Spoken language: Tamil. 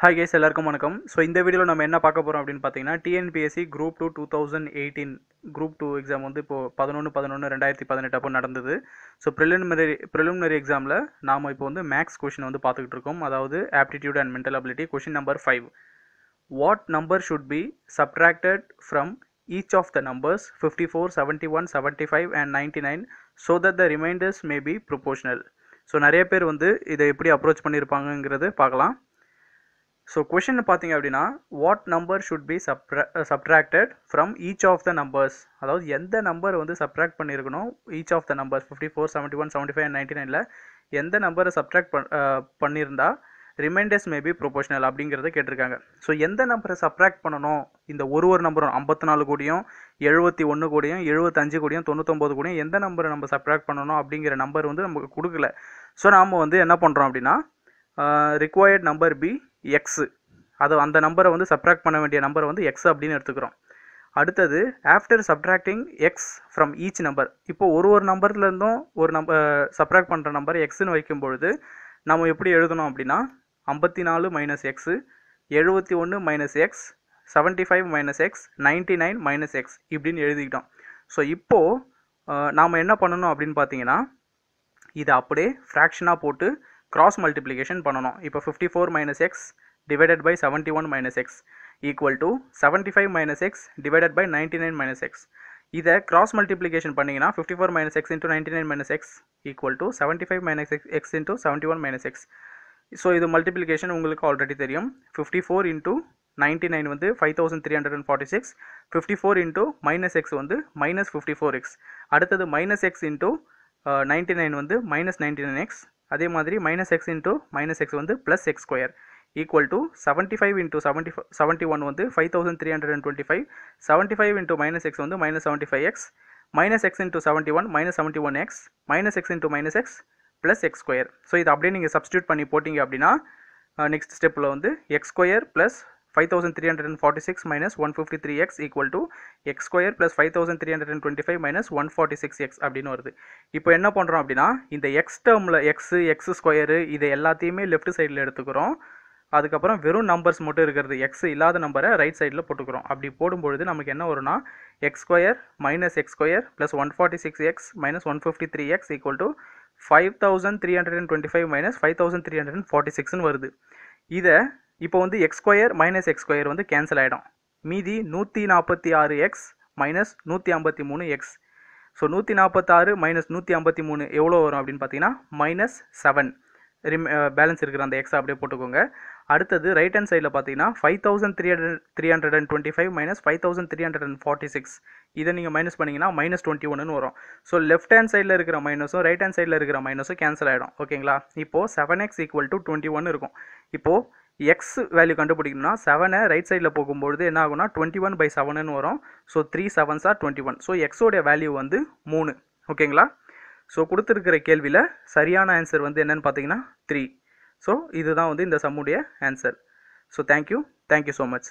ஹாய் கேஸ் எல்லாருக்கும் வணக்கம். ஸோ இந்த வீடியோவில் நம்ம என்ன பார்க்க போகிறோம் அப்படின்னு பார்த்தீங்கன்னா TNPSC group two two thousand eighteen group two exam வந்து இப்போது பதினொன்று பதினொன்று ரெண்டாயிரத்தி பதினெட்டு அப்போ நடந்தது. ஸோ ப்ரிலிமினரி ப்ரிலிமினரி எக்ஸாமில் நாம் இப்போ வந்து மேக்ஸ் கொஷின் வந்து பார்த்துக்கிட்டு இருக்கோம். அதாவது aptitude and mental ability question number five what number should be subtracted from each of the numbers fifty four seventy one seventy five and ninety nine so that the remainders may be proportional so நிறைய பேர் வந்து இதை எப்படி அப்ரோச் பண்ணியிருப்பாங்கங்கிறது பார்க்கலாம். ஸோ கொஷின் பார்த்தீங்க அப்படின்னா what number should be Chapra subtracted from each of the numbers அதாவது எந்த நம்பர் வந்து சப்ட்ராக்ட் பண்ணியிருக்கணும்? Each of the numbers fifty four seventy one seventy five ninety நைனில் எந்த நம்பரை சப்ட்ராக்ட் பண் uh, பண்ணியிருந்தா ரிமைண்டர்ஸ் மேபி ப்ரொபோஷனல் அப்படிங்கிறத கேட்டிருக்காங்க. ஸோ எந்த நம்பரை சப்ராக்ட் பண்ணணும்? இந்த ஒரு ஒரு நம்பரும் ஐம்பத்தி நாலு கோடியும் எழுபத்தி ஒன்று கோடியும் எழுபத்தஞ்சு கோடியும் தொண்ணூத்தொம்பது கோடியும் எந்த நம்பரை நம்ம சப்ராக்ட் பண்ணணும் அப்படிங்கிற நம்பர் வந்து நமக்கு கொடுக்கல. ஸோ நாம் வந்து என்ன பண்ணுறோம் அப்படின்னா ரிக்வயர்ட் நம்பர் பி எக்ஸு அதை அந்த நம்பரை வந்து சப்ராக்ட் பண்ண வேண்டிய நம்பரை வந்து எக்ஸ் அப்படின்னு எடுத்துக்கிறோம். அடுத்தது after subtracting X from each number இப்போ ஒரு ஒரு நம்பர்லேருந்தும் ஒரு நம்பர் சப்ராக்ட் பண்ணுற நம்பர் எக்ஸ்ன்னு வைக்கும் பொழுது நம்ம எப்படி எழுதணும் அப்படின்னா ஐம்பத்தி நாலு மைனஸ் எக்ஸு எழுபத்தி ஒன்று minus X seventy five minus X ninety nine minus X இப்படின்னு எழுதிக்கிட்டோம். ஸோ இப்போது நாம் என்ன பண்ணணும் அப்படின்னு பார்த்தீங்கன்னா இதை அப்படியே ஃப்ராக்ஷனாக போட்டு கிராஸ் மல்டிப்ளிகேஷன் பண்ணணும். இப்போ fifty four minus X divided by seventy one minus X equal to seventy five minus X divided by ninety nine minus X இதை கிராஸ் மல்டிப்ளிகேஷன் பண்ணிங்கன்னா fifty four minus X into ninety nine minus X equal to seventy five minus X X into seventy one minus X so இது மல்டிப்ளிகேஷன் உங்களுக்கு ஆல்ரெடி தெரியும். Fifty four into ninety nine வந்து five thousand three hundred and forty six fifty four into minus X வந்து மைனஸ் ஃபிஃப்டி ஃபோர் எக்ஸ் அடுத்தது minus X into ninety nine வந்து மைனஸ் நைன்ட்டி நைன் எக்ஸ் அதே மாதிரி minus X into minus X வந்து plus X square equal to seventy five into seventy seventy one வந்து five thousand three hundred and twenty five seventy five into minus X வந்து minus seventy five X minus X into seventy one minus seventy one X minus X into minus X plus X square so இது அப்படியே நீங்கள் சப்ஸ்டியூட் பண்ணி போட்டிங்க அப்படின்னா நெக்ஸ்ட் ஸ்டெப்பில் வந்து X square plus five thousand three hundred and forty six minus one fifty three X equal to X plus five thousand three hundred twenty five minus one forty six X அப்படின்னு வருது. இப்போ என்ன பண்ணுறோம் அப்படின்னா இந்த எக்ஸ் டேர்மில் எக்ஸ் எக்ஸ் ஸ்கொயரு இது எல்லாத்தையுமே லெஃப்ட் சைடில் எடுத்துக்கிறோம். அதுக்கப்புறம் வெறும் நம்பர்ஸ் மட்டும் இருக்கிறது. எக்ஸ் இல்லாத நம்பரை ரைட் சைடில் போட்டுக்கிறோம். அப்படி போடும்பொழுது நமக்கு என்ன வரும்னா X square minus X square plus one forty six X minus one fifty three X equal to five thousand three hundred and twenty five minus five thousand three hundred and forty சிக்ஸ்னு வருது. இதை இப்போ வந்து X square minus X square வந்து கேன்சல் ஆகிடும் மீதி நூற்றி நாற்பத்தி ஆறு எக்ஸ் மைனஸ் நூற்றி ஐம்பத்தி மூணு எக்ஸ் ஸோ நூற்றி நாற்பத்தாறு மைனஸ் நூற்றி ஐம்பத்தி மூணு எவ்வளோ வரும் அப்படின்னு பார்த்தீங்கன்னா மைனஸ் செவன் ரிம் பேலன்ஸ் இருக்கிற அந்த எக்ஸை அப்படியே போட்டுக்கோங்க. அடுத்தது ரைட் ஹேண்ட் சைடில் பார்த்தீங்கன்னா five thousand three hundred three hundred and twenty five minus five thousand three hundred and forty six இதை நீங்கள் மைனஸ் பண்ணிங்கன்னா மைனஸ் டுவெண்ட்டி ஒன்னு வரும். ஸோ லெஃப்ட் ஹேண்ட் சைடில் இருக்கிற மைனஸும் ரைட் ஹேண்ட் சைடில் இருக்கிற மைனஸும் கேன்சல் ஆகிடும் ஓகேங்களா இப்போது seven X equal to twenty one இருக்கும். இப்போது எக்ஸ் வேல்யூ கண்டுபிடிக்கணும்னா செவனை ரைட் சைடில் போகும்பொழுது என்ன ஆகும்னா டுவெண்ட்டி ஒன் பை செவனுன்னு வரும். So three sevens are twenty one so எக்ஸோடைய value வந்து மூணு. ஓகேங்களா ஸோ கொடுத்துருக்கிற கேள்வியில் சரியான ஆன்சர் வந்து என்னென்னு பார்த்தீங்கன்னா த்ரீ ஸோ இதுதான் வந்து இந்த சம்முடைய answer so thank you thank you so much